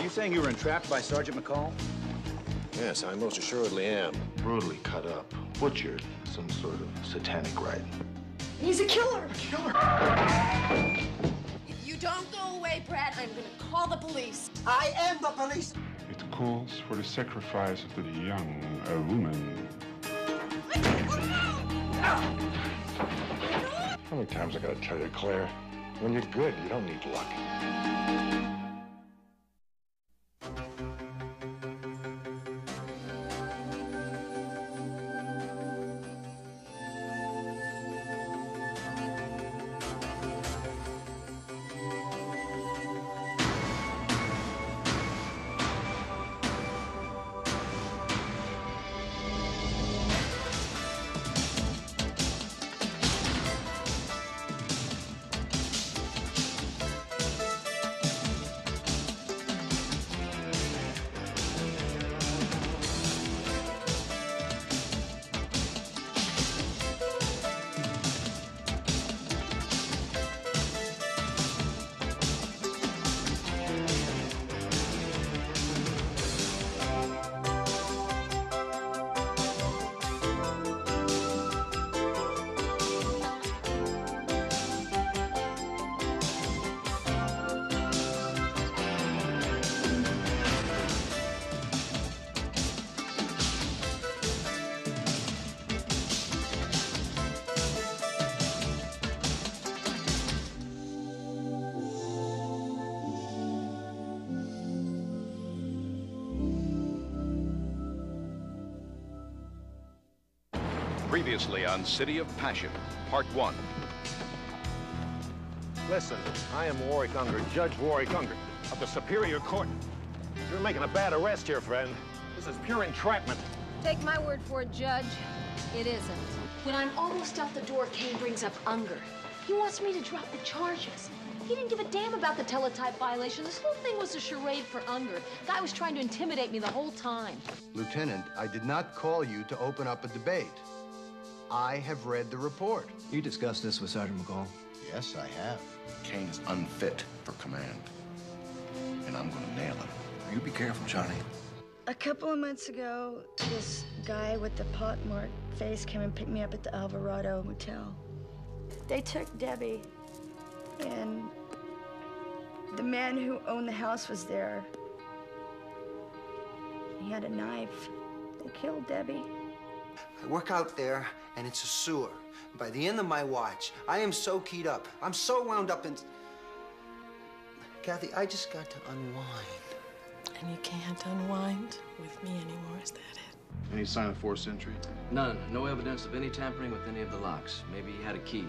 Are you saying you were entrapped by Sergeant McCall? Yes, I most assuredly am. Brutally cut up, butchered, some sort of satanic rite. He's a killer. A killer? If you don't go away, Brad, I'm gonna call the police. I am the police. It calls for the sacrifice of the young a woman. How many times I gotta tell you, Claire? When you're good, you don't need luck. Previously on City of Passion, Part 1. Listen, I am Warwick Unger, Judge Warwick Unger of the Superior Court. You're making a bad arrest here, friend. This is pure entrapment. Take my word for it, Judge. It isn't. When I'm almost out the door, Kane brings up Unger. He wants me to drop the charges. He didn't give a damn about the teletype violation. This whole thing was a charade for Unger. Guy was trying to intimidate me the whole time. Lieutenant, I did not call you to open up a debate. I have read the report. You discussed this with Sergeant McCall? Yes, I have. Kane is unfit for command. And I'm gonna nail him. You be careful, Johnny. A couple of months ago, this guy with the pockmarked face came and picked me up at the Alvarado Motel. They took Debbie, and the man who owned the house was there. He had a knife. They killed Debbie. I work out there, and it's a sewer. By the end of my watch, I am so keyed up. I'm so wound up in. Kathy, I just got to unwind. And you can't unwind with me anymore, is that it? Any sign of forced entry? None. No evidence of any tampering with any of the locks. Maybe he had a key.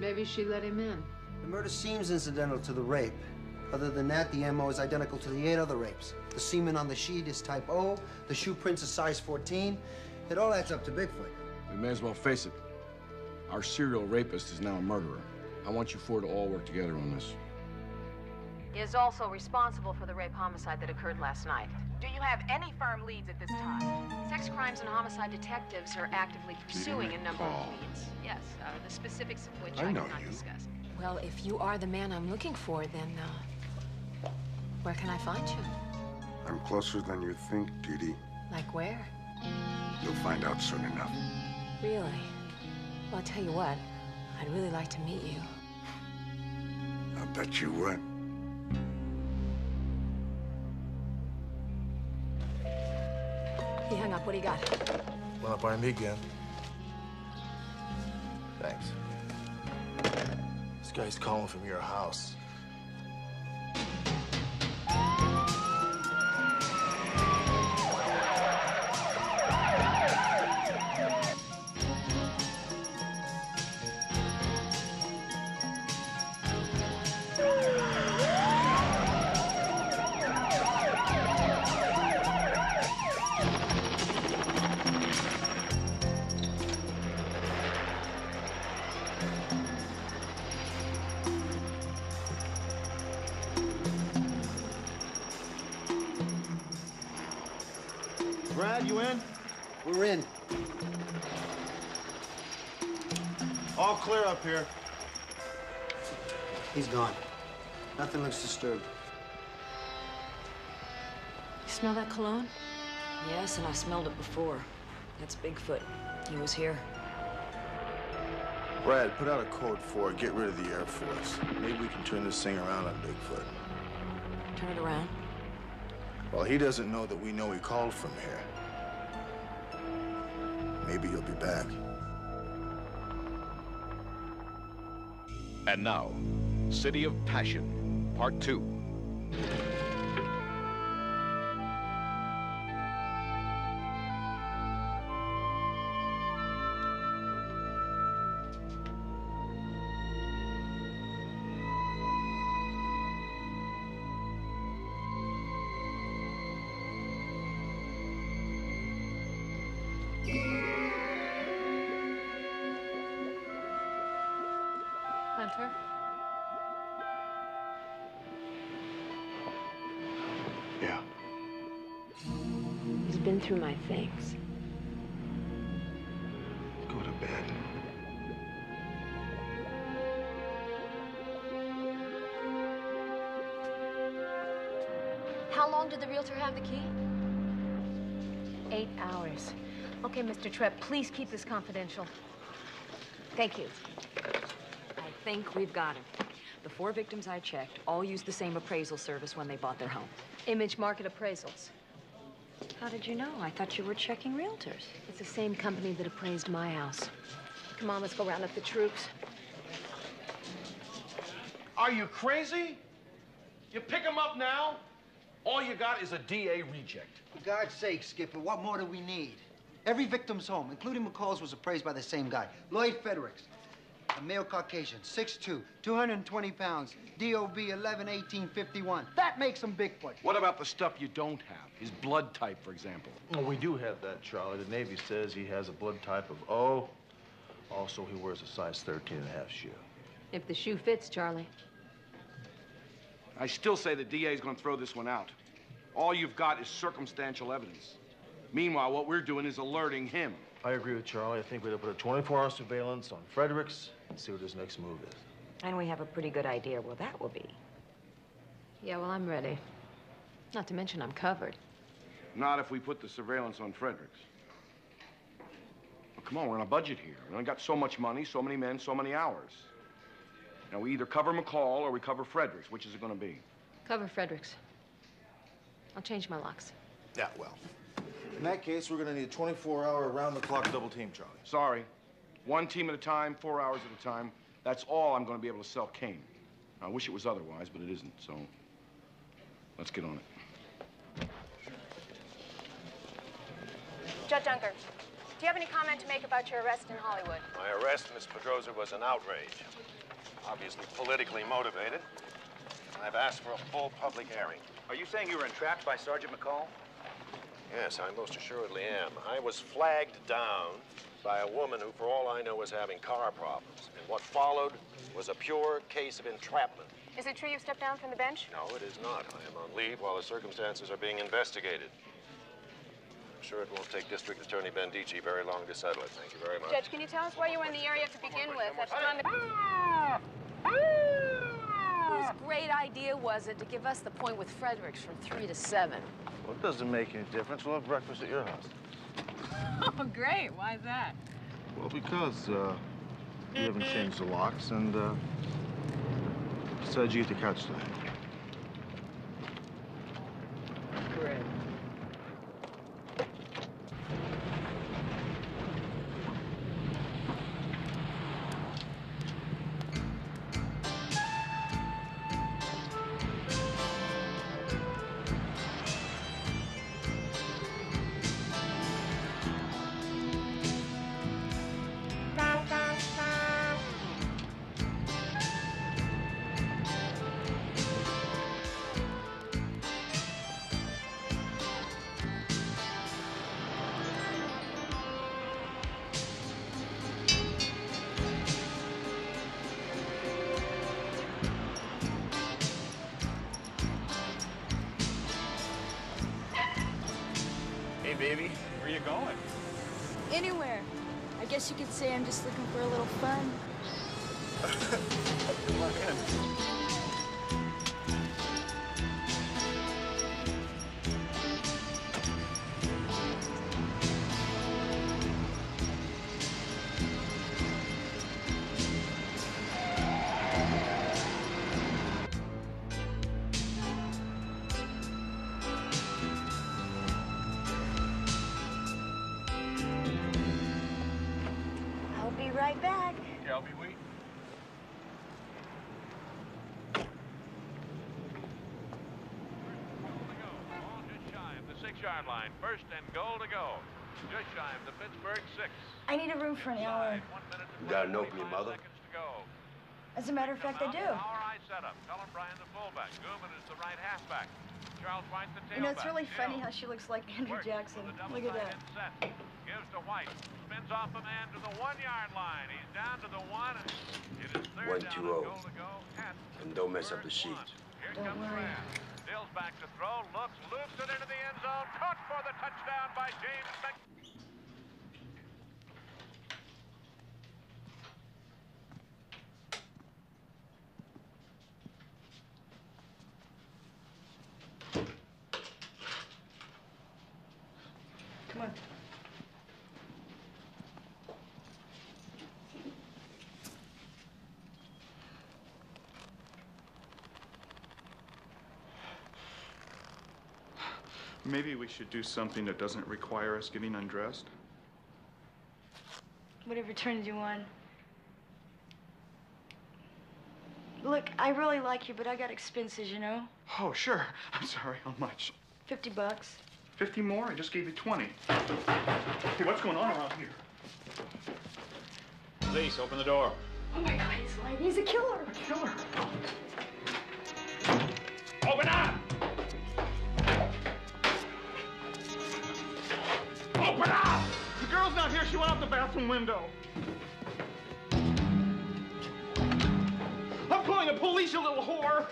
Maybe she let him in. The murder seems incidental to the rape. Other than that, the MO is identical to the eight other rapes. The semen on the sheet is type O, the shoe prints are size 14. It all adds up to Bigfoot. We may as well face it. Our serial rapist is now a murderer. I want you four to all work together on this. He is also responsible for the rape homicide that occurred last night. Do you have any firm leads at this time? Sex crimes and homicide detectives are actively pursuing a number of leads. Yes, uh, the specifics of which I I, know cannot you. discuss. Well, if you are the man I'm looking for, then, uh, where can I find you? I'm closer than you think, Dee Dee. Like where? You'll find out soon enough. Really? Well, I'll tell you what, I'd really like to meet you. I bet you would. He hung up. What do you got? Run up on me again. Thanks. This guy's calling from your house. Clear up here. He's gone. Nothing looks disturbed. You smell that cologne? Yes, and I smelled it before. That's Bigfoot. He was here. Brad, put out a code for it. Get rid of the Air Force. Maybe we can turn this thing around on Bigfoot. Turn it around. Well, he doesn't know that we know he called from here. Maybe he'll be back. And now, City of Passion, Part 2. He's been through my things. Go to bed. How long did the realtor have the key? Eight hours. Okay, Mr. Trepp, please keep this confidential. Thank you. I think we've got him. The four victims I checked all used the same appraisal service when they bought their home. Image market appraisals. How did you know? I thought you were checking realtors. It's the same company that appraised my house. Come on, let's go round up the troops. Are you crazy? You pick him up now? All you got is a DA reject. For God's sake, Skipper, what more do we need? Every victim's home, including McCall's, was appraised by the same guy, Lloyd Fredericks. A male Caucasian, 6'2", 220 pounds, DOB 111851. That makes him Bigfoot. What about the stuff you don't have? His blood type, for example. Well, we do have that, Charlie. The Navy says he has a blood type of O. Also, he wears a size 13 and a half shoe. If the shoe fits, Charlie. I still say the DA's gonna throw this one out. All you've got is circumstantial evidence. Meanwhile, what we're doing is alerting him. I agree with Charlie. I think we'd to put a 24-hour surveillance on Fredericks and see what his next move is. And we have a pretty good idea where that will be. Yeah, well, I'm ready. Not to mention I'm covered. Not if we put the surveillance on Fredericks. Well, come on, we're on a budget here. We only got so much money, so many men, so many hours. Now, we either cover McCall or we cover Fredericks. Which is it gonna be? Cover Fredericks. I'll change my locks. Yeah, well. In that case, we're gonna need a 24-hour around-the-clock double team, Charlie. Sorry. One team at a time, four hours at a time. That's all I'm gonna be able to sell Kane. I wish it was otherwise, but it isn't, so let's get on it. Judge Unger, do you have any comment to make about your arrest in Hollywood? My arrest, Miss Pedrosa, was an outrage. Obviously politically motivated. I've asked for a full public hearing. Are you saying you were entrapped by Sergeant McCall? Yes, I most assuredly am. I was flagged down by a woman who, for all I know, was having car problems. And what followed was a pure case of entrapment. Is it true you stepped down from the bench? No, it is not. I am on leave while the circumstances are being investigated. I'm sure it won't take District Attorney Bendici very long to settle it. Thank you very much. Judge, can you tell us why you were in the area to begin with? That's on the... Ah! Ah! Whose great idea was it to give us the point with Fredericks from three to seven? Well, it doesn't make any difference. We'll have breakfast at your house. Oh, great. Why is that? Well, because, uh, you haven't changed the locks, and, uh, besides, you get to couch tonight. You could say I'm just looking for a little fun. Six-yard line. First and goal to go. Just shy of the Pittsburgh six. I need a room for an hour. You got an opening, mother? As a matter of fact, I do. Power eye setup. Cullen Bryant the fullback. Gooman is the right halfback. Charles White the tailback. You know, it's really funny how she looks like Andrew Jackson. the double Look at that. end set. Gives to White. Spins off a man to the one-yard line. He's down to the one. It is third One, two, and oh. to go And don't mess up the sheet. Don't worry. Dils back to throw. Looks, loops it into the end zone. Caught for the touchdown by James Mc... Come on. Maybe we should do something that doesn't require us getting undressed. Whatever turns you on. Look, I really like you, but I got expenses, you know? Oh, sure. I'm sorry. How much? 50 bucks. 50 more? I just gave you 20. Hey, what's going on around here? Police, open the door. Oh my god, he's lying. He's a killer. A killer? Open up! She went out the bathroom window. I'm calling the police, you little whore!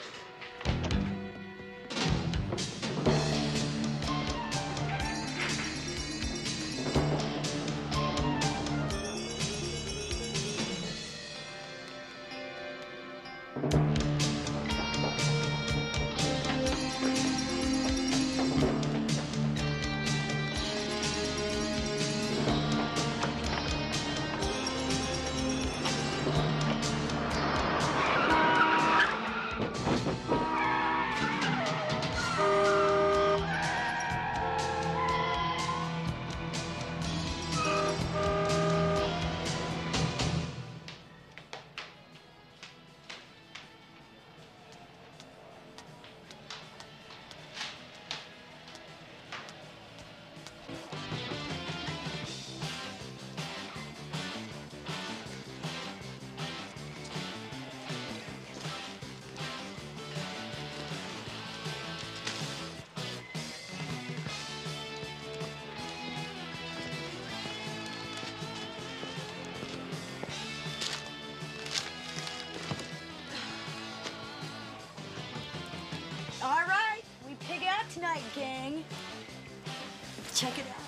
Check it out.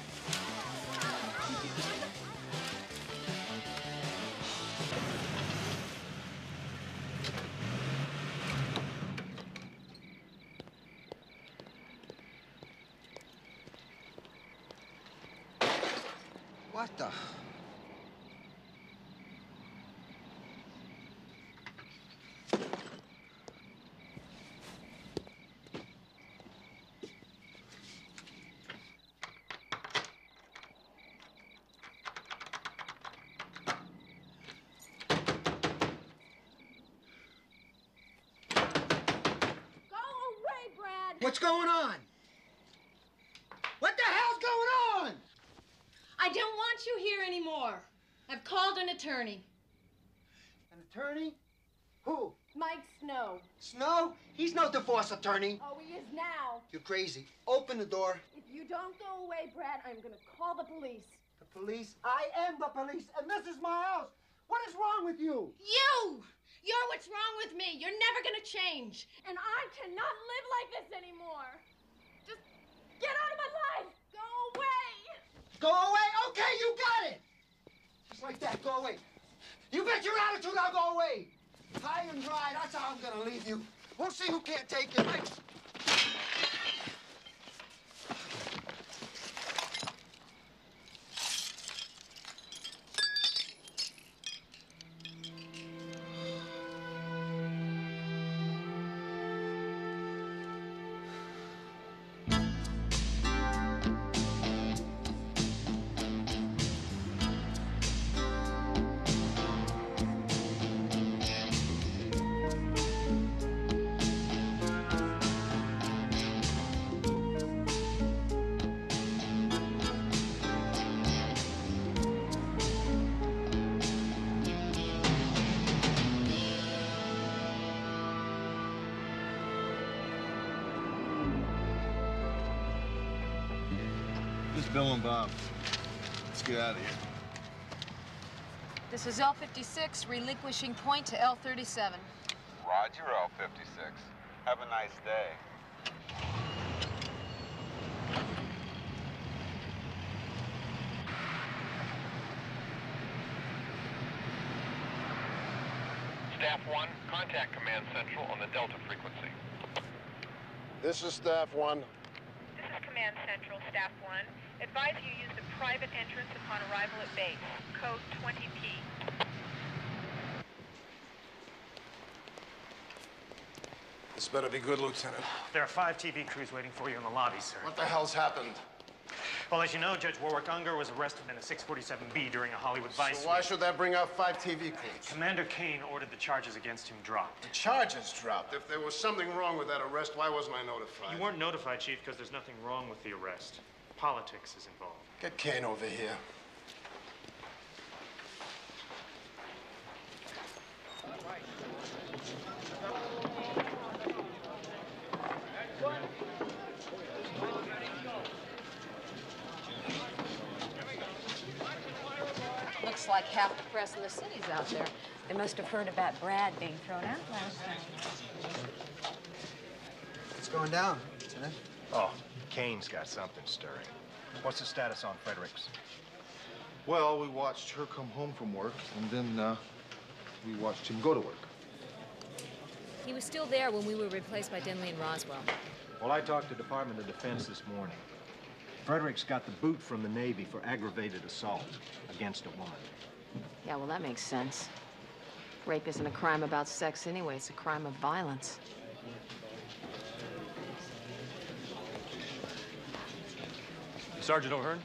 What's going on? What the hell's going on? I don't want you here anymore. I've called an attorney. An attorney? Who? Mike Snow. Snow? He's no divorce attorney. Oh, he is now. You're crazy. Open the door. If you don't go away, Brad, I'm gonna call the police. The police? I am the police, and this is my house. What is wrong with you? You! You're what's wrong with me. You're never gonna change. And I cannot live like this anymore. Just get out of my life. Go away. Go away? Okay, you got it. Just like that, go away. You bet your attitude I'll go away. High and dry, that's how I'm gonna leave you. We'll see who can't take it. This is Bill and Bob. Let's get out of here. This is L56 relinquishing point to L37. Roger, L56. Have a nice day. Staff 1, contact Command Central on the Delta frequency. This is Staff 1. This is Command Central, Staff 1. Advise you use the private entrance upon arrival at base. Code 20P. This better be good, Lieutenant. There are five TV crews waiting for you in the lobby, sir. What the hell's happened? Well, as you know, Judge Warwick Unger was arrested in a 647B during a Hollywood Vice. So why should that bring out five TV crews? Commander Kane ordered the charges against him dropped. The charges dropped. If there was something wrong with that arrest, why wasn't I notified? You weren't notified, Chief, because there's nothing wrong with the arrest. Politics is involved. Get Kane over here. Looks like half the press in the city's out there. They must have heard about Brad being thrown out last night. It's going down, Lieutenant. Oh, Kane's got something stirring. What's the status on Fredericks? Well, we watched her come home from work, and then uh, we watched him go to work. He was still there when we were replaced by Denley and Roswell. Well, I talked to Department of Defense this morning. Fredericks got the boot from the Navy for aggravated assault against a woman. Yeah, well, that makes sense. Rape isn't a crime about sex anyway, it's a crime of violence. Sergeant O'Hearn?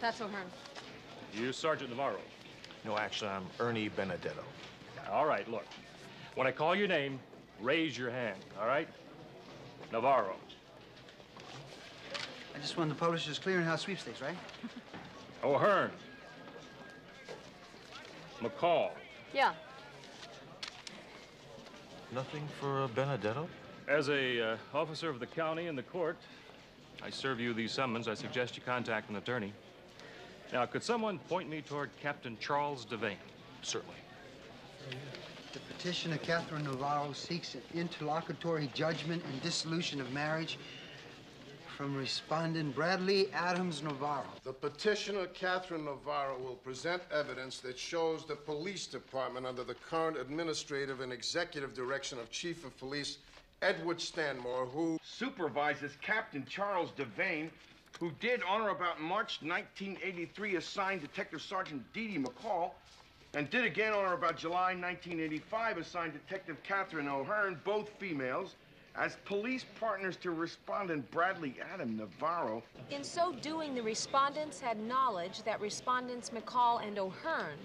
That's O'Hearn. You Sergeant Navarro. No, actually, I'm Ernie Benedetto. All right, look. When I call your name, raise your hand, all right? Navarro. I just won the Publishers Clearinghouse sweepstakes, right? O'Hearn. McCall. Yeah. Nothing for uh, Benedetto? As a uh, officer of the county and the court, I serve you these summons. I suggest you contact an attorney. Now, could someone point me toward Captain Charles Devane? Certainly. The petitioner, Catherine Navarro, seeks an interlocutory judgment and dissolution of marriage from respondent Bradley Adams Navarro. The petitioner, Catherine Navarro, will present evidence that shows the police department, under the current administrative and executive direction of Chief of Police Edward Stanmore, who supervises Captain Charles Devane, who did, on or about March 1983, assign Detective Sergeant Dee Dee McCall, and did again on or about July 1985, assign Detective Catherine O'Hearn, both females, as police partners to respondent Bradley Adam Navarro. In so doing, the respondents had knowledge that respondents McCall and O'Hearn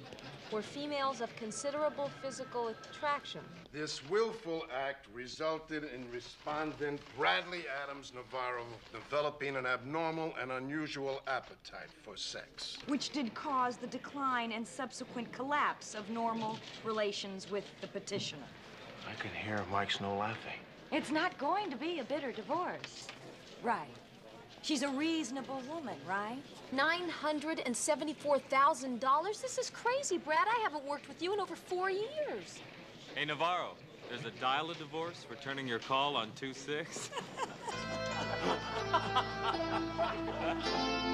were females of considerable physical attraction. This willful act resulted in respondent Bradley Adams Navarro developing an abnormal and unusual appetite for sex. Which did cause the decline and subsequent collapse of normal relations with the petitioner. I can hear Mike Snow laughing. It's not going to be a bitter divorce. Right. She's a reasonable woman, right? $974,000? This is crazy, Brad. I haven't worked with you in over four years. Hey, Navarro, there's a dial a divorce returning your call on 2 6.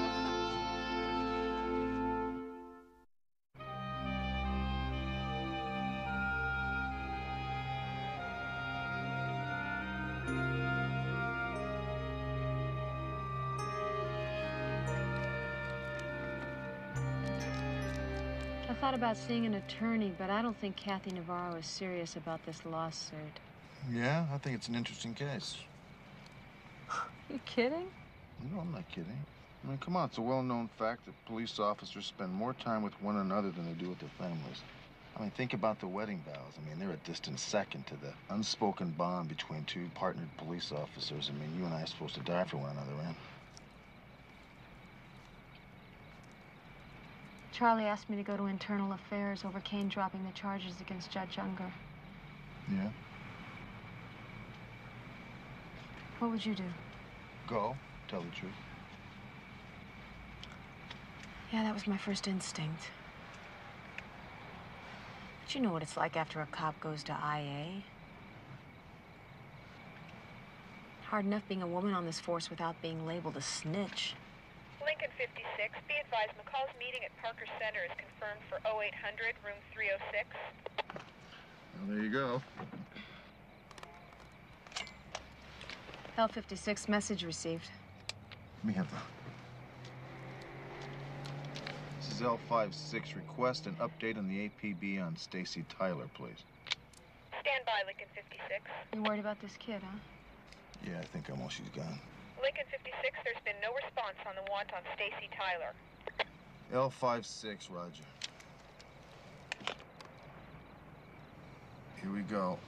about seeing an attorney, but I don't think Kathy Navarro is serious about this lawsuit. Yeah, I think it's an interesting case. You kidding? No, I'm not kidding. I mean, come on, it's a well-known fact that police officers spend more time with one another than they do with their families. I mean, think about the wedding vows. I mean, they're a distant second to the unspoken bond between two partnered police officers. I mean, you and I are supposed to die for one another, man. Charlie asked me to go to internal affairs over Kane dropping the charges against Judge Unger. Yeah? What would you do? Go. Tell the truth. Yeah, that was my first instinct. But you know what it's like after a cop goes to IA. Hard enough being a woman on this force without being labeled a snitch. Lincoln 56, be advised McCall's meeting at Parker Center is confirmed for 0800, room 306. Well, there you go. L56 message received. Let me have that. This is L56. Request an update on the APB on Stacy Tyler, please. Stand by, Lincoln 56. You worried about this kid, huh? Yeah, I think I'm almost she's gone. Lincoln 56, there's been no response on the want on Stacy Tyler. L56, Roger. Here we go.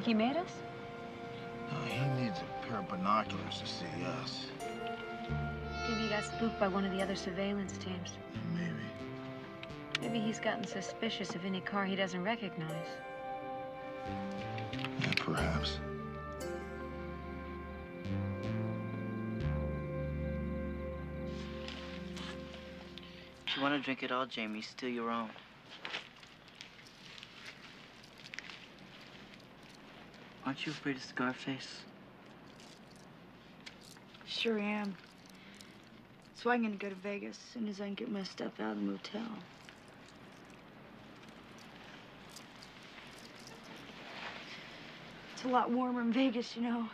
Think he made us? Uh, he needs a pair of binoculars to see us. Maybe he got spooked by one of the other surveillance teams. Maybe. Maybe he's gotten suspicious of any car he doesn't recognize. Yeah, perhaps. If you want to drink it all, Jamie, still your own. Aren't you afraid of Scarface? Sure am. That's why I'm gonna go to Vegas as soon as I can get my stuff out of the motel. It's a lot warmer in Vegas, you know.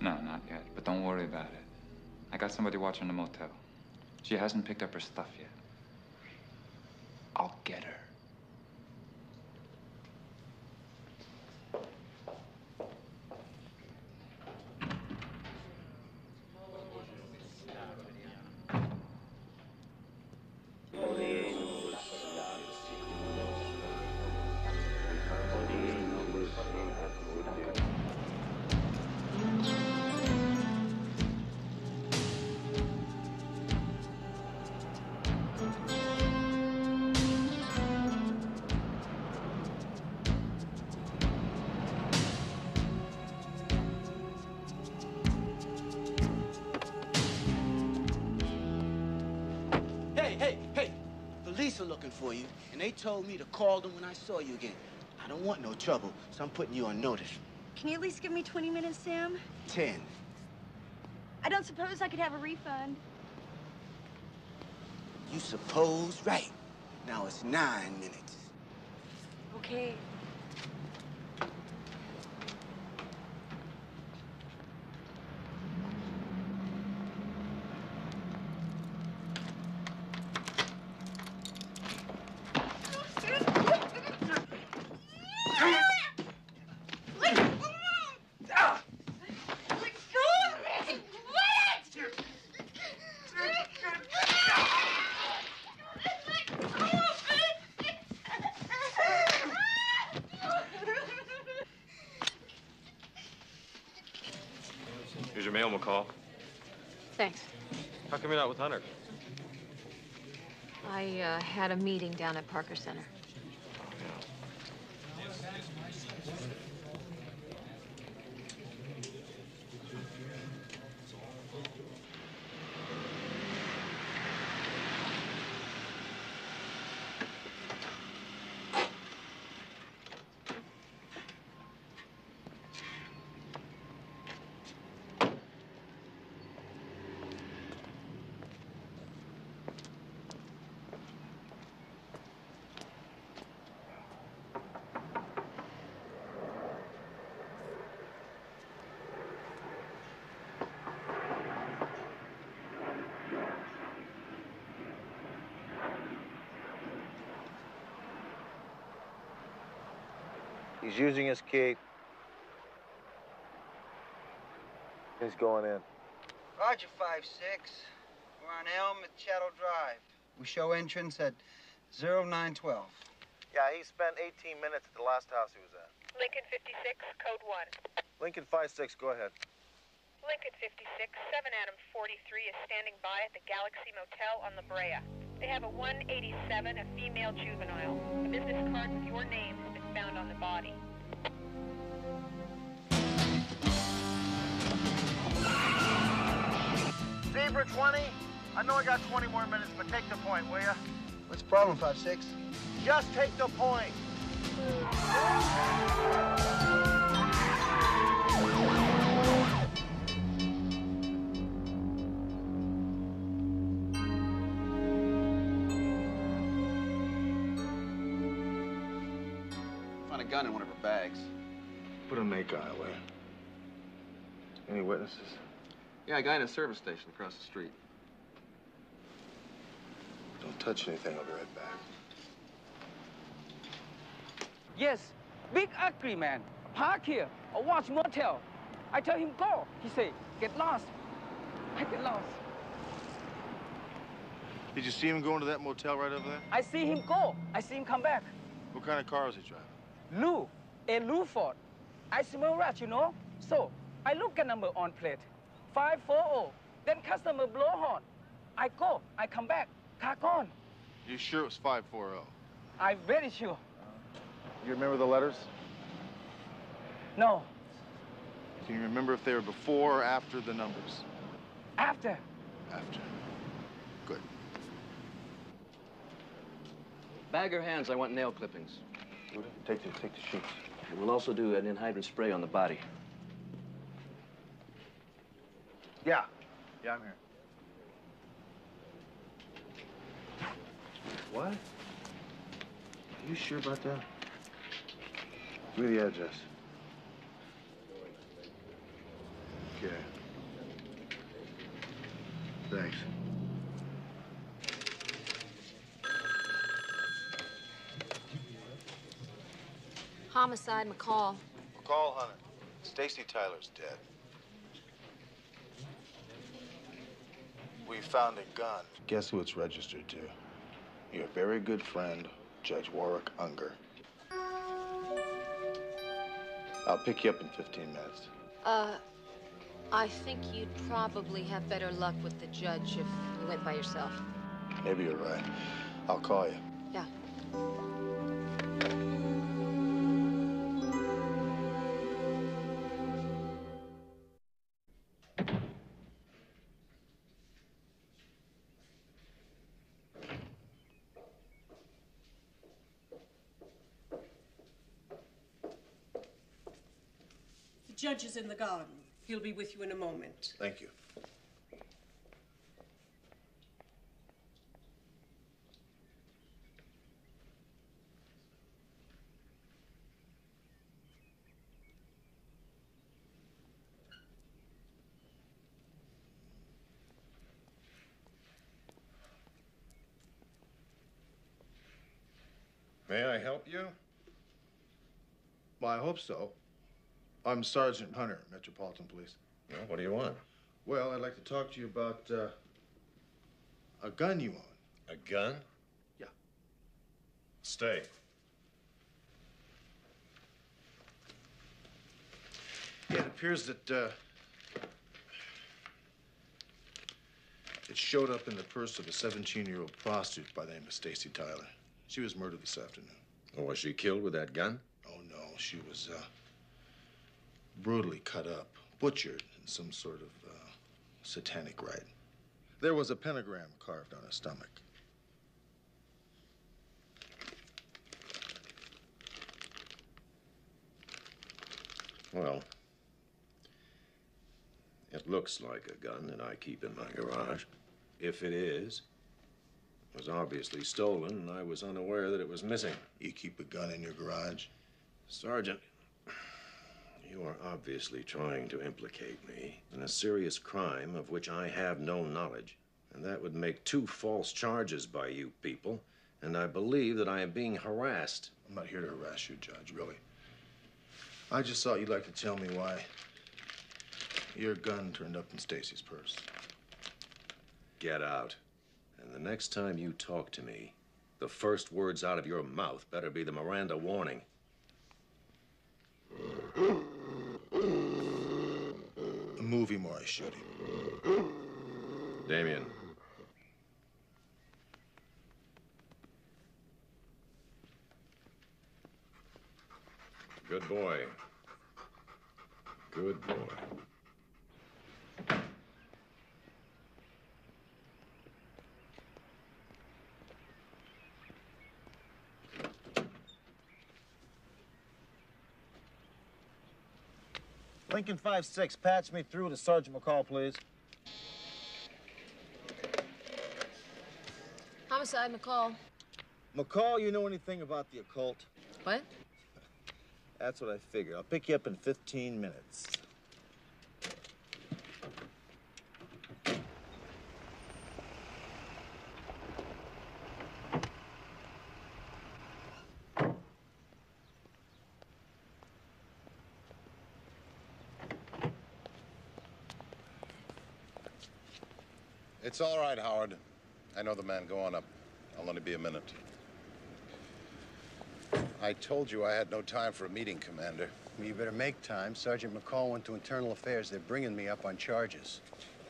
No, not yet. But don't worry about it. I got somebody watching the motel. She hasn't picked up her stuff yet. I'll get her. Told me to call them when I saw you again. I don't want no trouble, so I'm putting you on notice. Can you at least give me 20 minutes, Sam? Ten. I don't suppose I could have a refund. You suppose right. Now it's nine minutes. Okay. Mail, McCall. Thanks. How come you're not with Hunter? I uh, had a meeting down at Parker Center. He's using his key. He's going in. Roger, 5-6. We're on Elm at Shadow Drive. We show entrance at 0912. Yeah, he spent 18 minutes at the last house he was at. Lincoln 56, code 1. Lincoln 5-6, go ahead. Lincoln 56, 7 Adam 43 is standing by at the Galaxy Motel on La Brea. They have a 187, a female juvenile. A business card with your name has been found on the body. Zebra 20, I know I got 20 more minutes, but take the point, will ya? What's the problem, 5-6? Just take the point. Bags. Put a make eye away. Any witnesses? Yeah, a guy in a service station across the street. Don't touch anything, I'll be right back. Yes, big ugly man. Park here or watch motel. I tell him go. He say, get lost. I get lost. Did you see him go into that motel right over there? I see him go. I see him come back. What kind of car was he driving? Lou, a Lou Ford. I smell rat, you know? So, I look at number on plate. 540. Then customer blow horn. I go, I come back. Car on. You sure it was 540? I'm very sure. You remember the letters? No, Can you remember if they were before or after the numbers? after. After. Good. Bag your hands, I want nail clippings. Take the, take the sheets. And we'll also do an anhydrous spray on the body. Yeah. Yeah, I'm here. What? Are you sure about that? Give me the address. Okay. Thanks. Homicide, McCall. McCall Hunter. Stacy Tyler's dead. We found a gun. Guess who it's registered to? Your very good friend, Judge Warwick Unger. I'll pick you up in 15 minutes. Uh, I think you'd probably have better luck with the judge if you went by yourself. Maybe you're right. I'll call you. Yeah. Judge is in the garden. He'll be with you in a moment. Thank you. May I help you? Well, I hope so. I'm Sergeant Hunter, Metropolitan Police. Well, what do you want? Well, I'd like to talk to you about uh, a gun you own. A gun? Yeah. Stay. Yeah, it appears that uh, it showed up in the purse of a 17-year-old prostitute by the name of Stacy Tyler. She was murdered this afternoon. Oh, was she killed with that gun? Oh, no. She was, uh, brutally cut up, butchered in some sort of, uh, satanic rite. There was a pentagram carved on her stomach. Well, it looks like a gun that I keep in my garage. If it is, it was obviously stolen, and I was unaware that it was missing. You keep a gun in your garage? Sergeant, you are obviously trying to implicate me in a serious crime of which I have no knowledge. And that would make two false charges by you people. And I believe that I am being harassed. I'm not here to harass you, Judge, really. I just thought you'd like to tell me why your gun turned up in Stacy's purse. Get out. And the next time you talk to me, the first words out of your mouth better be the Miranda warning. Movie more I shoot him. Damien. Good boy. Good boy. Lincoln 5-6, patch me through to Sergeant McCall, please. Homicide, McCall. McCall, you know anything about the occult? What? That's what I figured. I'll pick you up in 15 minutes. It's all right, Howard. I know the man. Go on up. I'll only be a minute. I told you I had no time for a meeting, Commander. Well, you better make time. Sergeant McCall went to Internal Affairs. They're bringing me up on charges.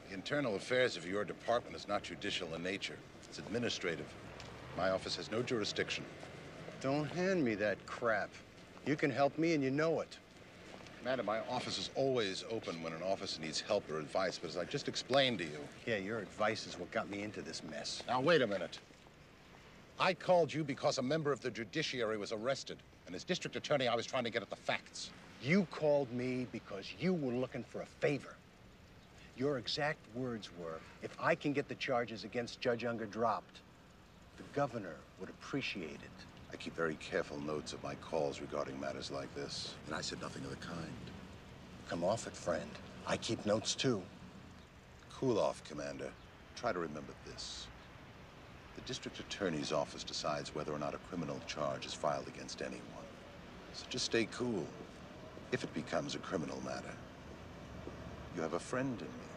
The internal affairs of your department is not judicial in nature. It's administrative. My office has no jurisdiction. Don't hand me that crap. You can help me, and you know it. Commander, my office is always open when an officer needs help or advice, but as I just explained to you... Yeah, your advice is what got me into this mess. Now, wait a minute. I called you because a member of the judiciary was arrested. And as district attorney, I was trying to get at the facts. You called me because you were looking for a favor. Your exact words were, if I can get the charges against Judge Unger dropped, the governor would appreciate it. I keep very careful notes of my calls regarding matters like this, and I said nothing of the kind. Come off it, friend. I keep notes too. Cool off, Commander. Try to remember this. The district attorney's office decides whether or not a criminal charge is filed against anyone. So just stay cool. If it becomes a criminal matter, you have a friend in me.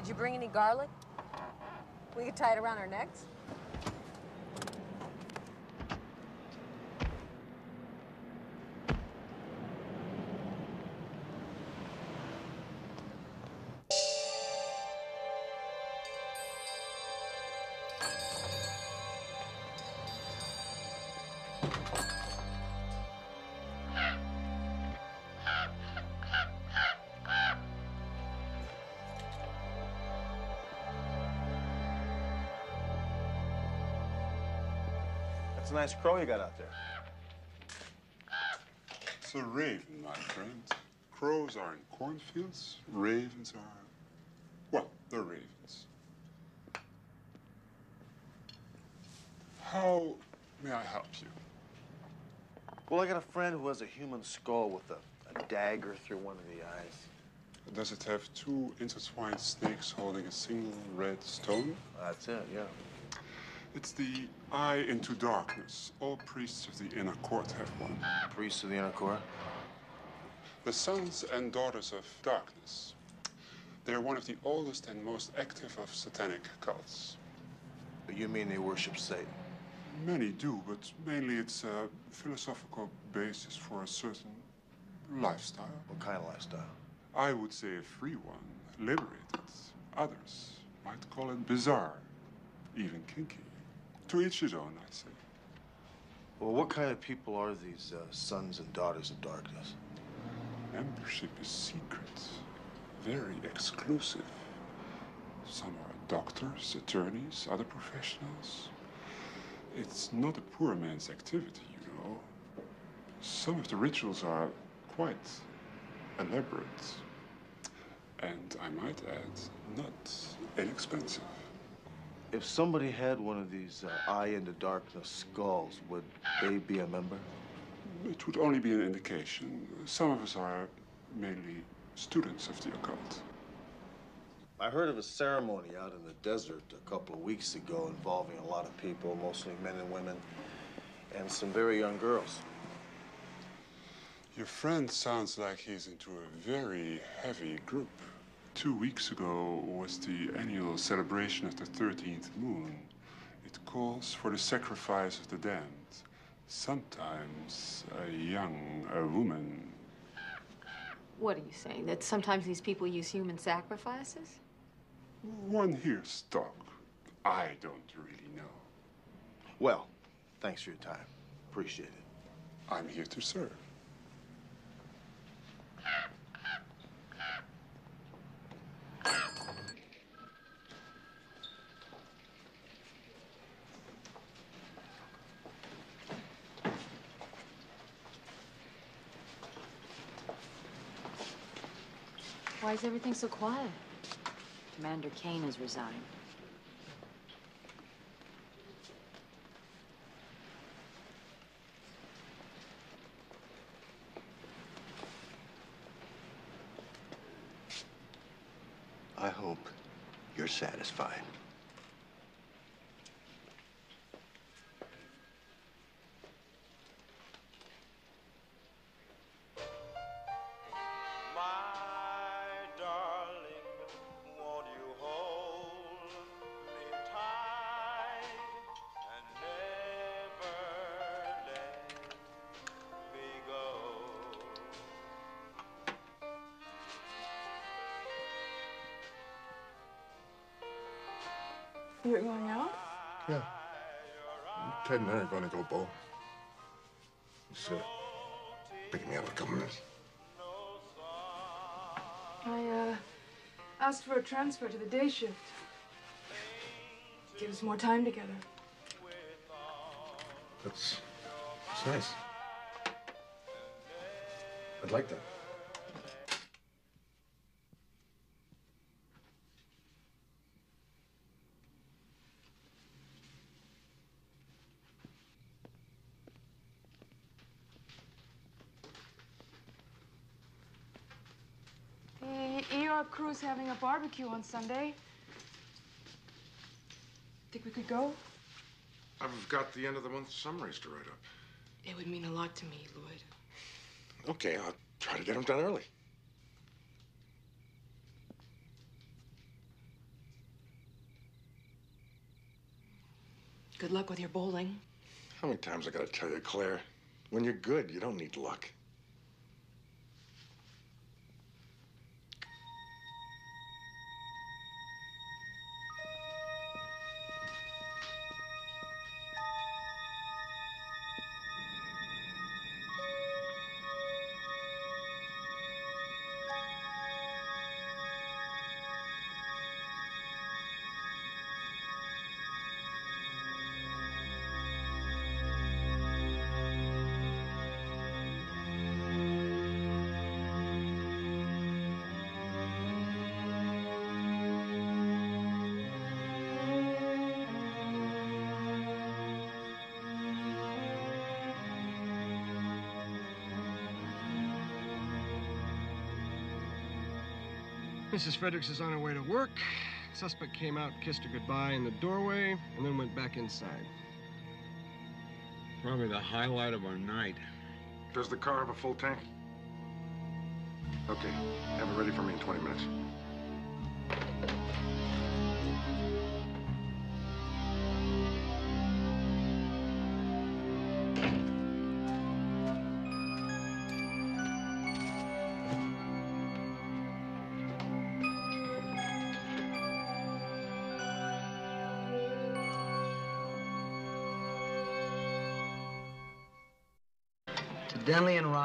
Did you bring any garlic? We could tie it around our necks. That's a nice crow you got out there. It's a raven, my friend. Crows are in cornfields, ravens are. Well, they're ravens. How may I help you? Well, I got a friend who has a human skull with a, a dagger through one of the eyes. Does it have two intertwined snakes holding a single red stone? That's it, yeah. It's the eye into darkness. All priests of the inner court have one. Priests of the inner court? The sons and daughters of darkness. They are one of the oldest and most active of satanic cults. You mean they worship Satan? Many do, but mainly it's a philosophical basis for a certain lifestyle. What kind of lifestyle? I would say a free one, liberated. Others might call it bizarre, even kinky. To each his own, I say. Well, what kind of people are these uh, sons and daughters of darkness? Membership is secret, very exclusive. Some are doctors, attorneys, other professionals. It's not a poor man's activity, you know. Some of the rituals are quite elaborate. And I might add, not inexpensive. If somebody had one of these uh, eye into darkness skulls, would they be a member? It would only be an indication. Some of us are mainly students of the occult. I heard of a ceremony out in the desert a couple of weeks ago involving a lot of people, mostly men and women, and some very young girls. Your friend sounds like he's into a very heavy group. Two weeks ago was the annual celebration of the 13th moon. It calls for the sacrifice of the damned. Sometimes a young a woman. What are you saying? That sometimes these people use human sacrifices? One hears talk. I don't really know. Well, thanks for your time. Appreciate it. I'm here to serve. Is everything so quiet? Commander Kane has resigned. Going out? Yeah. Ted and I are going to go bowl. He's uh, picking me up in a couple minutes. I, uh, asked for a transfer to the day shift. Give us more time together. That's, that's nice. I'd like that. ER having a barbecue on Sunday. Think we could go? I've got the end of the month summaries to write up. It would mean a lot to me, Lloyd. Okay, I'll try to get them done early. Good luck with your bowling. How many times I gotta tell you, Claire? When you're good, you don't need luck. Mrs. Fredericks is on her way to work. Suspect came out, kissed her goodbye in the doorway, and then went back inside. Probably the highlight of our night. Does the car have a full tank? Okay, have it ready for me in 20 minutes.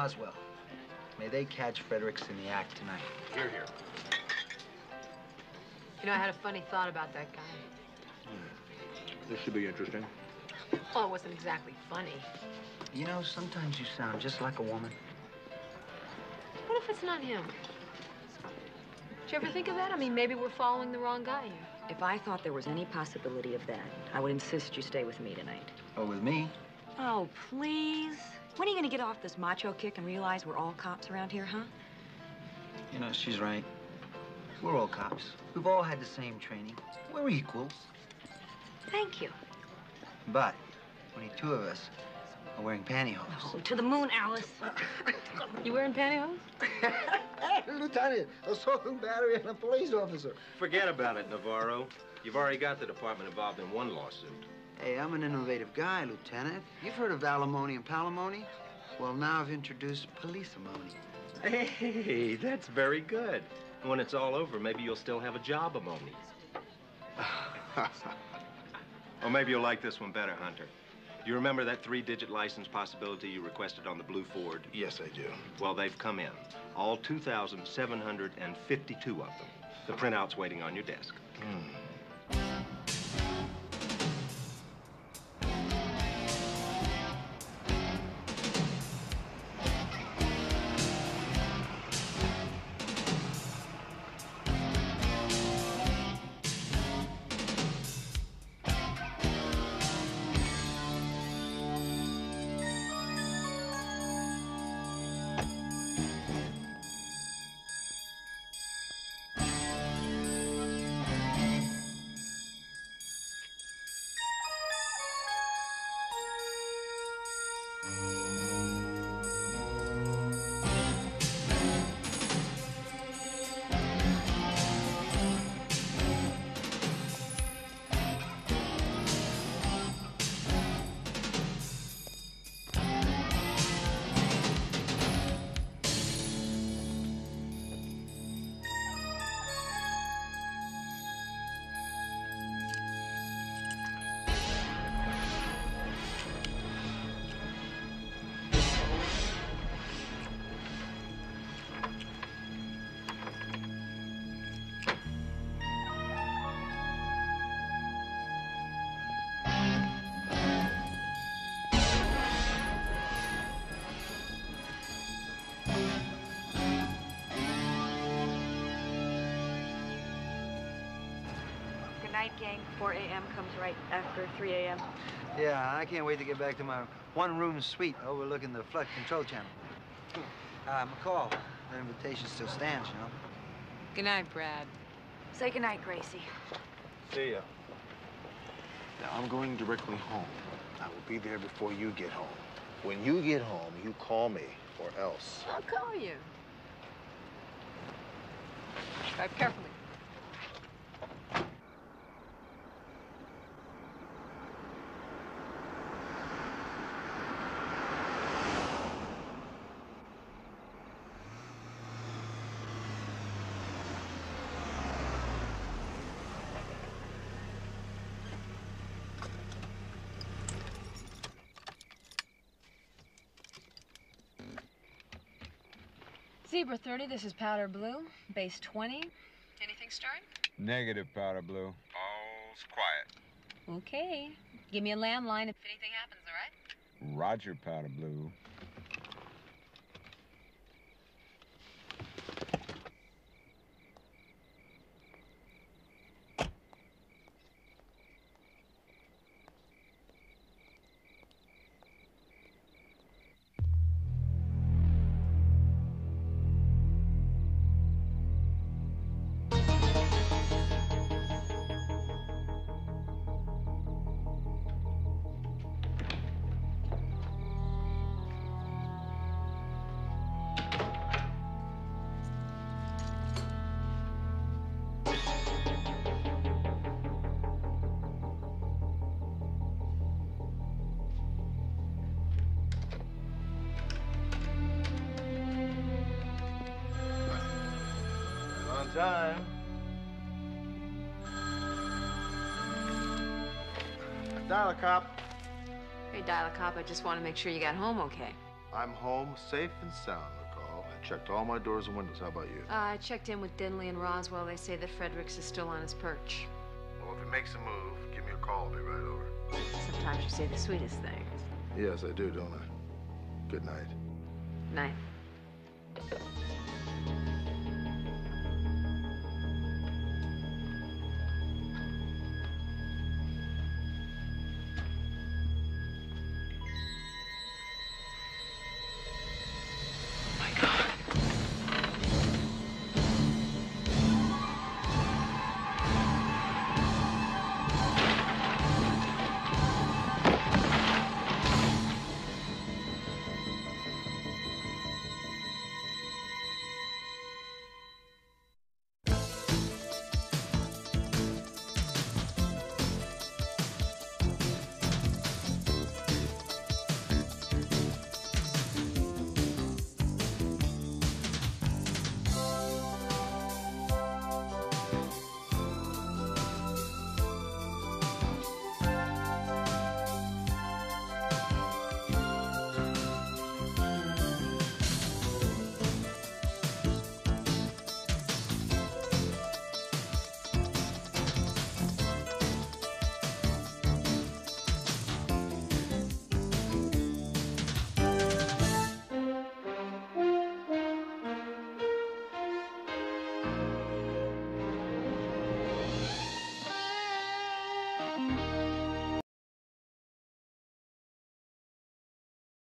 Roswell, may they catch Fredericks in the act tonight. Here, here. You know, I had a funny thought about that guy. Hmm. This should be interesting. Well, it wasn't exactly funny. You know, sometimes you sound just like a woman. What if it's not him? Did you ever think of that? I mean, maybe we're following the wrong guy here. If I thought there was any possibility of that, I would insist you stay with me tonight. Oh, with me? Oh, please. When are you gonna get off this macho kick and realize we're all cops around here, huh? You know, she's right. We're all cops. We've all had the same training. We're equals. Thank you. But only two of us are wearing pantyhose. Oh, to the moon, Alice. You wearing pantyhose? Lieutenant, assault battery and a police officer. Forget about it, Navarro. You've already got the department involved in one lawsuit. Hey, I'm an innovative guy, Lieutenant. You've heard of alimony and palimony? Well, now I've introduced police-amony. Hey, that's very good. When it's all over, maybe you'll still have a job among me. or maybe you'll like this one better, Hunter. Do you remember that three-digit license possibility you requested on the blue Ford? Yes, I do. Well, they've come in. All 2,752 of them. The printout's waiting on your desk. Good gang. 4 a.m. comes right after 3 a.m. Yeah, I can't wait to get back to my one-room suite overlooking the flood control channel. Uh, McCall, that invitation still stands, you know? Good night, Brad. Say good night, Gracie. See ya. Now, I'm going directly home. I will be there before you get home. When you get home, you call me, or else. I'll call you. Drive carefully. Zebra 30, this is powder blue. Base 20. Anything stirring? Negative, Powder Blue. All's quiet. Okay. Give me a landline if anything happens, all right? Roger, Powder Blue. Cop. Hey, dial a cop. I just want to make sure you got home okay. I'm home safe and sound, McCall. I checked all my doors and windows. How about you? Uh, I checked in with Denley and Roswell. They say that Fredericks is still on his perch. Well, if he makes a move, give me a call. I'll be right over. Sometimes you say the sweetest things. Yes, I do, don't I? Good night. Night.